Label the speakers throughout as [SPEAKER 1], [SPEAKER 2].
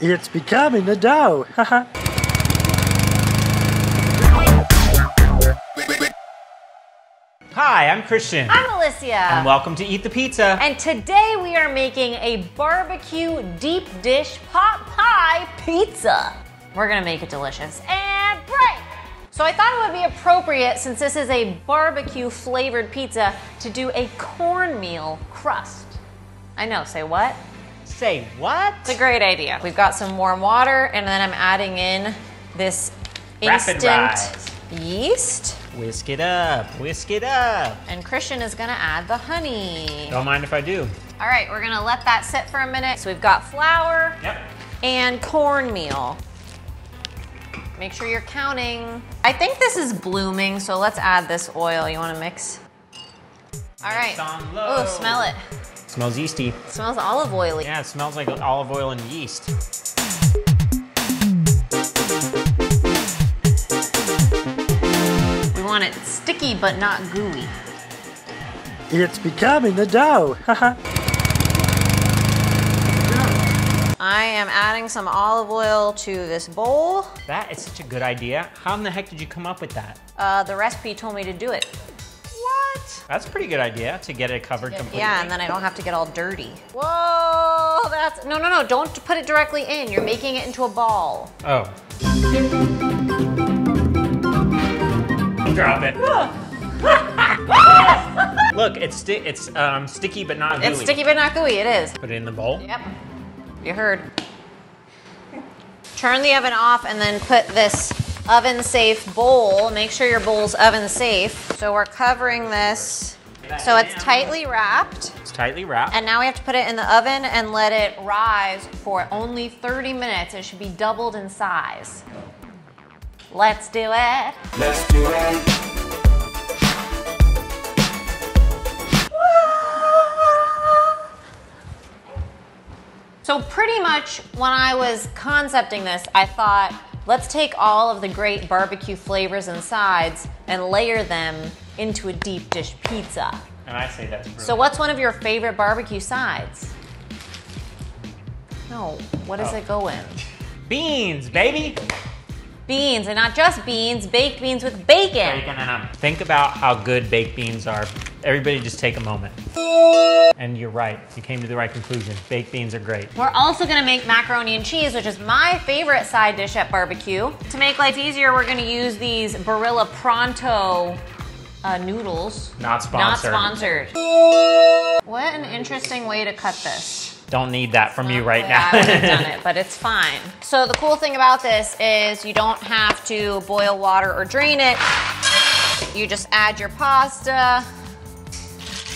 [SPEAKER 1] It's becoming a dough. Haha.
[SPEAKER 2] Hi, I'm Christian.
[SPEAKER 3] I'm Alyssia.
[SPEAKER 2] and welcome to Eat the Pizza.
[SPEAKER 3] And today we are making a barbecue deep dish pot pie pizza. We're gonna make it delicious and bright. So I thought it would be appropriate, since this is a barbecue flavored pizza, to do a cornmeal crust. I know, say what?
[SPEAKER 2] Say what?
[SPEAKER 3] It's a great idea. We've got some warm water, and then I'm adding in this
[SPEAKER 2] Rapid
[SPEAKER 3] instant
[SPEAKER 2] rise.
[SPEAKER 3] yeast.
[SPEAKER 2] Whisk it up, whisk it up.
[SPEAKER 3] And Christian is gonna add the honey.
[SPEAKER 2] Don't mind if I do.
[SPEAKER 3] All right, we're gonna let that sit for a minute. So we've got flour
[SPEAKER 2] Yep.
[SPEAKER 3] and cornmeal. Make sure you're counting. I think this is blooming, so let's add this oil. You wanna mix? All right. Oh, smell it.
[SPEAKER 2] Smells yeasty.
[SPEAKER 3] It smells olive oily.
[SPEAKER 2] Yeah, it smells like olive oil and yeast.
[SPEAKER 3] We want it sticky but not gooey.
[SPEAKER 1] It's becoming a dough. Haha.
[SPEAKER 3] I am adding some olive oil to this bowl.
[SPEAKER 2] That is such a good idea. How in the heck did you come up with that?
[SPEAKER 3] Uh, the recipe told me to do it.
[SPEAKER 2] What? That's a pretty good idea to get it covered completely.
[SPEAKER 3] Yeah, and then I don't have to get all dirty. Whoa, that's, no, no, no, don't put it directly in. You're making it into a ball.
[SPEAKER 2] Oh. Drop it. Look, it's sti- it's um, sticky but not gooey.
[SPEAKER 3] It's sticky but not gooey, it is.
[SPEAKER 2] Put it in the bowl.
[SPEAKER 3] Yep, you heard. Turn the oven off and then put this oven safe bowl. Make sure your bowl's oven safe. So we're covering this so it's tightly wrapped.
[SPEAKER 2] It's tightly wrapped.
[SPEAKER 3] And now we have to put it in the oven and let it rise for only 30 minutes. It should be doubled in size. Let's do it.
[SPEAKER 4] Let's do it.
[SPEAKER 3] So pretty much when I was concepting this, I thought, let's take all of the great barbecue flavors and sides and layer them into a deep dish pizza.
[SPEAKER 2] and I say that's brilliant.
[SPEAKER 3] So what's one of your favorite barbecue sides? No, what does
[SPEAKER 2] Oh.
[SPEAKER 3] it go in?
[SPEAKER 2] beans, baby.
[SPEAKER 3] Beans, and not just beans, baked beans with bacon.
[SPEAKER 2] Bacon and um, think about how good baked beans are. Everybody just take a moment. And you're right. You came to the right conclusion. Baked beans are great.
[SPEAKER 3] We're also gonna make macaroni and cheese, which is my favorite side dish at barbecue. To make life easier, we're gonna use these Barilla Pronto uh, noodles.
[SPEAKER 2] Not sponsored.
[SPEAKER 3] Not sponsored. What an interesting way to cut this.
[SPEAKER 2] Don't need that from you right now.
[SPEAKER 3] I would have done it, but it's fine. So the cool thing about this is you don't have to boil water or drain it. You just add your pasta,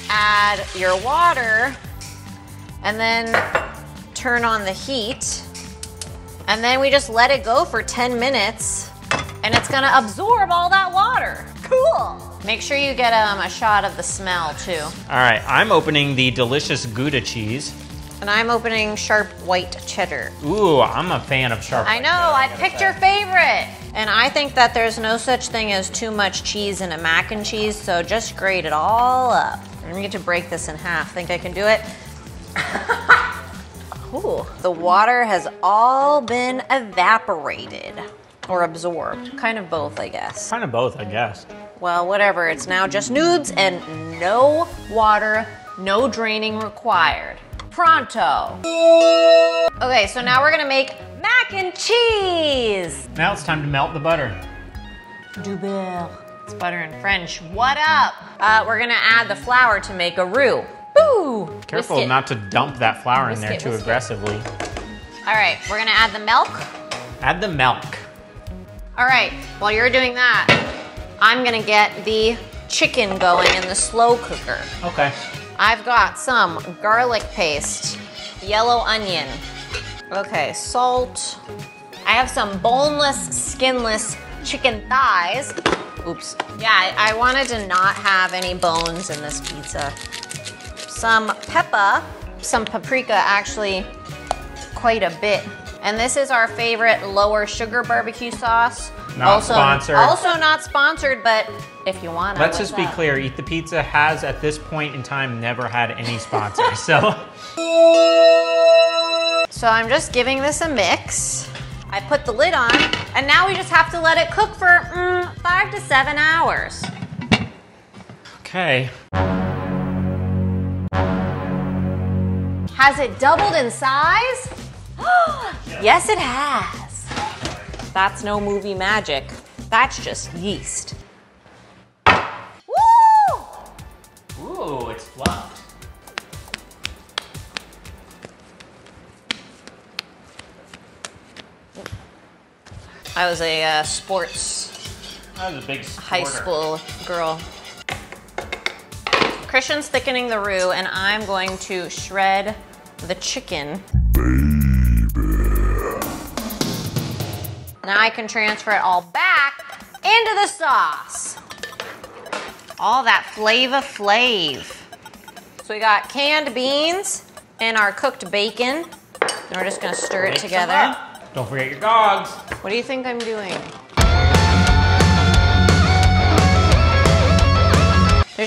[SPEAKER 3] add your water, and then turn on the heat. And then we just let it go for 10 minutes and it's gonna absorb all that water. Cool. Make sure you get um, a shot of the smell too.
[SPEAKER 2] All right, I'm opening the delicious Gouda cheese.
[SPEAKER 3] And I'm opening sharp white cheddar.
[SPEAKER 2] Ooh, I'm a fan of sharp.
[SPEAKER 3] I
[SPEAKER 2] white
[SPEAKER 3] know,
[SPEAKER 2] cheddar,
[SPEAKER 3] I
[SPEAKER 2] gotta
[SPEAKER 3] picked
[SPEAKER 2] say.
[SPEAKER 3] your favorite. And I think that there's no such thing as too much cheese in a mac and cheese, so just grate it all up. I'm gonna get to break this in half. Think I can do it? Ooh, the water has all been evaporated or absorbed. Kind of both, I guess.
[SPEAKER 2] Kind of both, I guess.
[SPEAKER 3] Well, whatever. It's now just nudes and no water, no draining required. Pronto. Okay, so now we're gonna make mac and cheese.
[SPEAKER 2] Now it's time to melt the butter.
[SPEAKER 3] Du beurre. It's butter in French. What up? Uh, we're gonna add the flour to make a roux. Boo!
[SPEAKER 2] Careful not to dump that flour in there too aggressively.
[SPEAKER 3] All right, we're gonna add the milk.
[SPEAKER 2] Add the milk.
[SPEAKER 3] All right, while you're doing that, I'm gonna get the chicken going in the slow cooker.
[SPEAKER 2] Okay.
[SPEAKER 3] I've got some garlic paste, yellow onion. Okay, salt. I have some boneless, skinless chicken thighs. Oops. Yeah, I, wanted to not have any bones in this pizza. Some pepper, some paprika, actually, quite a bit. And this is our favorite lower sugar barbecue sauce.
[SPEAKER 2] Not
[SPEAKER 3] also,
[SPEAKER 2] sponsored.
[SPEAKER 3] Also not sponsored, but if you want,
[SPEAKER 2] to.
[SPEAKER 3] Let's
[SPEAKER 2] just be
[SPEAKER 3] up?
[SPEAKER 2] clear. Eat the Pizza has, at this point in time, never had any sponsors. so,
[SPEAKER 3] So I'm just giving this a mix. I put the lid on, and now we just have to let it cook for mm, five to seven hours.
[SPEAKER 2] Okay.
[SPEAKER 3] Has it doubled in size? yes, it has. That's no movie magic. That's just yeast. Woo!
[SPEAKER 2] Ooh, it's fluffed.
[SPEAKER 3] I was a uh, sports
[SPEAKER 2] That was a big
[SPEAKER 3] high school girl. Christian's thickening the roux, and I'm going to shred the chicken. Now I can transfer it all back into the sauce. All that flavor flav. So we got canned beans and our cooked bacon. And we're just gonna stir it
[SPEAKER 2] Mix
[SPEAKER 3] together.
[SPEAKER 2] Don't forget your dogs.
[SPEAKER 3] What do you think I'm doing?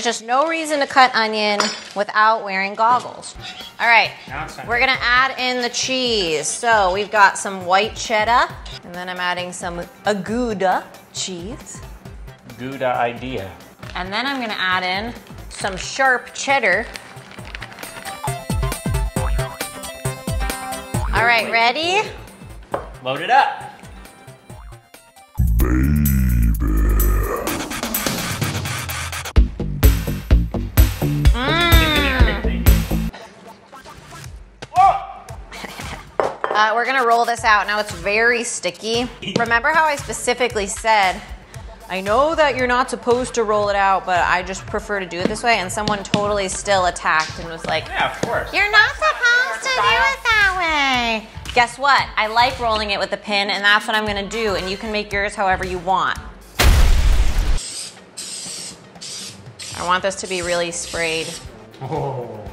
[SPEAKER 3] There's just no reason to cut onion without wearing goggles. All right,
[SPEAKER 2] Now it's time.
[SPEAKER 3] we're gonna add in the cheese. So we've got some white cheddar, and then I'm adding some Aguda cheese.
[SPEAKER 2] Gouda idea.
[SPEAKER 3] And then I'm gonna add in some sharp cheddar. All right, ready?
[SPEAKER 2] Load it up.
[SPEAKER 3] Uh, we're gonna roll this out. Now it's very sticky. Remember how I specifically said, I know that you're not supposed to roll it out, but I just prefer to do it this way. And someone totally still attacked and was like,
[SPEAKER 2] Yeah, of course.
[SPEAKER 3] You're not supposed to do it that way. Guess what? I like rolling it with a pin, and that's what I'm gonna do. And you can make yours however you want. I want this to be really sprayed.
[SPEAKER 2] Oh.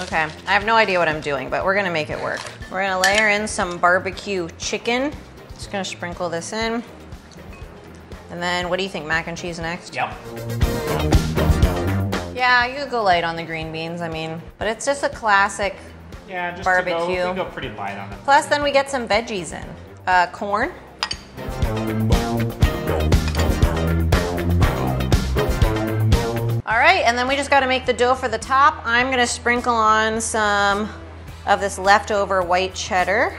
[SPEAKER 3] Okay, I have no idea what I'm doing, but we're gonna make it work. We're gonna layer in some barbecue chicken. Just gonna sprinkle this in. And then, what do you think, mac and cheese next?
[SPEAKER 2] Yep.
[SPEAKER 3] Yeah, you could go light on the green beans, I mean, but it's just a classic.
[SPEAKER 2] Yeah, just
[SPEAKER 3] Barbecue.
[SPEAKER 2] To go, we go pretty light on it.
[SPEAKER 3] Plus, then we get some veggies in. Uh, corn. Right, and then we just gotta make the dough for the top. I'm gonna sprinkle on some of this leftover white cheddar.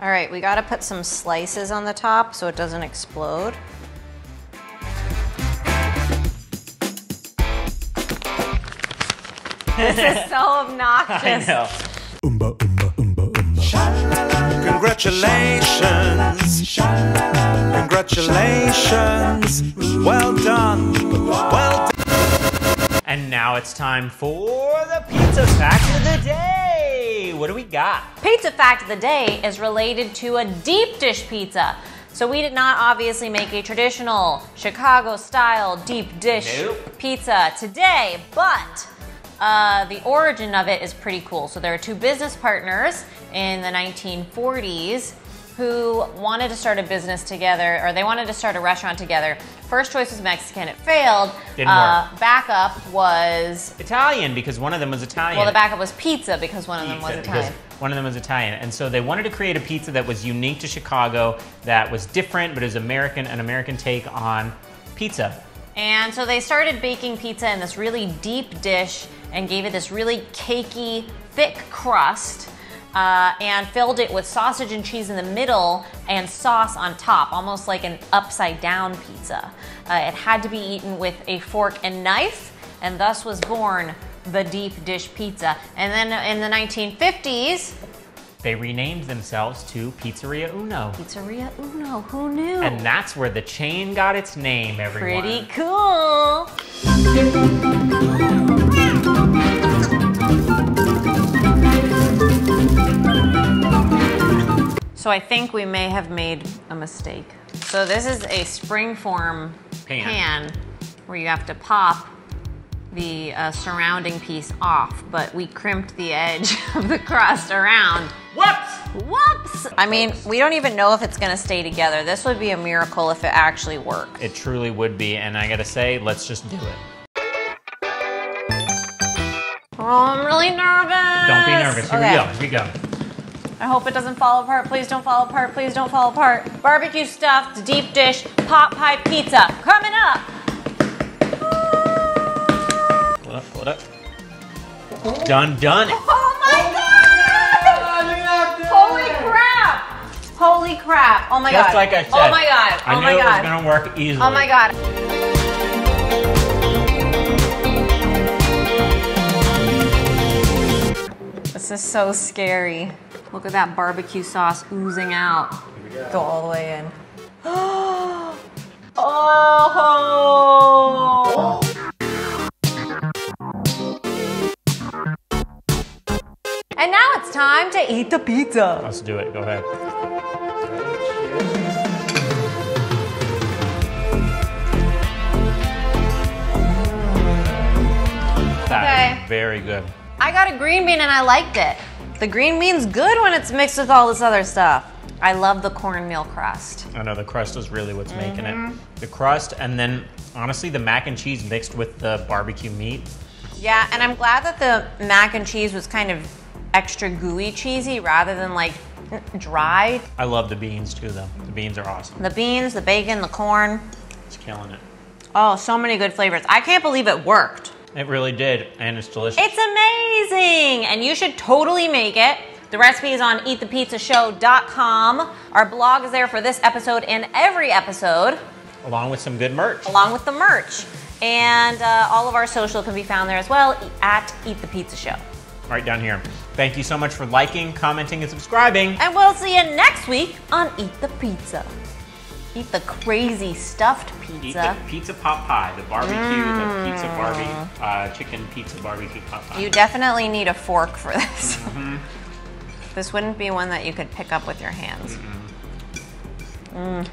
[SPEAKER 3] All right, we gotta put some slices on the top so it doesn't explode. this is so obnoxious.
[SPEAKER 2] I know.
[SPEAKER 5] Congratulations. Congratulations. Well done. Well done.
[SPEAKER 2] And now it's time for the pizza fact of the day. What do we got?
[SPEAKER 3] Pizza fact of the day is related to a deep dish pizza. So we did not obviously make a traditional Chicago style deep dish
[SPEAKER 2] Nope.
[SPEAKER 3] pizza today, but uh, the origin of it is pretty cool. So there are two business partners in the 1940s who wanted to start a business together, or they wanted to start a restaurant together. First choice was Mexican, it failed.
[SPEAKER 2] Didn't
[SPEAKER 3] uh,
[SPEAKER 2] work.
[SPEAKER 3] Backup was
[SPEAKER 2] Italian because one of them was Italian.
[SPEAKER 3] well, the backup was pizza because one of them was Italian.
[SPEAKER 2] One of them was Italian, and so they wanted to create a pizza that was unique to Chicago, that was different, but is American, an American take on pizza.
[SPEAKER 3] And so they started baking pizza in this really deep dish and gave it this really cakey, thick crust. Uh, and filled it with sausage and cheese in the middle and sauce on top, almost like an upside down pizza. Uh, it had to be eaten with a fork and knife, and thus was born the deep dish pizza. And then in the 1950s,
[SPEAKER 2] They renamed themselves to Pizzeria Uno.
[SPEAKER 3] Pizzeria Uno, who knew?
[SPEAKER 2] And that's where the chain got its name, everyone.
[SPEAKER 3] Pretty cool. So I think we may have made a mistake. So this is a springform
[SPEAKER 2] Pan.
[SPEAKER 3] pan, where you have to pop the uh, surrounding piece off, but we crimped the edge of the crust around.
[SPEAKER 2] Whoops!
[SPEAKER 3] Whoops! I mean, we don't even know if it's gonna stay together. This would be a miracle if it actually worked.
[SPEAKER 2] It truly would be, and I gotta say, let's just do it.
[SPEAKER 3] Oh, I'm really nervous.
[SPEAKER 2] Don't be nervous. Here
[SPEAKER 3] Okay.
[SPEAKER 2] we go. Here we go.
[SPEAKER 3] I hope it doesn't fall apart. Please don't fall apart. Please don't fall apart. Barbecue stuffed deep dish pot pie pizza coming up.
[SPEAKER 2] Pull up, pull it up. Done, done.
[SPEAKER 3] Oh my god! Holy crap! Holy crap! Oh my
[SPEAKER 2] Just
[SPEAKER 3] god!
[SPEAKER 2] like I said.
[SPEAKER 3] Oh my god!
[SPEAKER 2] I
[SPEAKER 3] Oh
[SPEAKER 2] knew
[SPEAKER 3] my
[SPEAKER 2] it was gonna work easily.
[SPEAKER 3] Oh my god! This is so scary. Look at that barbecue sauce oozing out. Go all the way in. oh! And now it's time to eat the pizza.
[SPEAKER 2] Let's do it. Go ahead. That is
[SPEAKER 3] Okay.
[SPEAKER 2] very good.
[SPEAKER 3] I got a green bean and I liked it. The green bean's good when it's mixed with all this other stuff. I love the cornmeal crust.
[SPEAKER 2] I know the crust is really what's making
[SPEAKER 3] Mm-hmm.
[SPEAKER 2] it. The crust, and then honestly, the mac and cheese mixed with the barbecue meat.
[SPEAKER 3] Yeah, and I'm glad that the mac and cheese was kind of extra gooey cheesy rather than like dry.
[SPEAKER 2] I love the beans too, though. The beans are awesome.
[SPEAKER 3] The beans, the bacon, the corn.
[SPEAKER 2] It's killing it.
[SPEAKER 3] Oh, so many good flavors. I can't believe it worked.
[SPEAKER 2] It really did, and it's delicious.
[SPEAKER 3] It's amazing, and you should totally make it. The recipe is on eatthepizzashow.com. Our blog is there for this episode and every episode.
[SPEAKER 2] Along with some good merch.
[SPEAKER 3] along with the merch. And uh, all of our social can be found there as well at Eat the Pizza Show.
[SPEAKER 2] Right down here. Thank you so much for liking, commenting, and subscribing.
[SPEAKER 3] And we'll see you next week on Eat the Pizza. Eat the crazy stuffed
[SPEAKER 2] Eat
[SPEAKER 3] pizza.
[SPEAKER 2] the pizza pot pie, the barbecue, the pizza barbie, uh, chicken pizza barbecue pot pie.
[SPEAKER 3] You definitely need a fork for this. This wouldn't be one that you could pick up with your hands. Mm.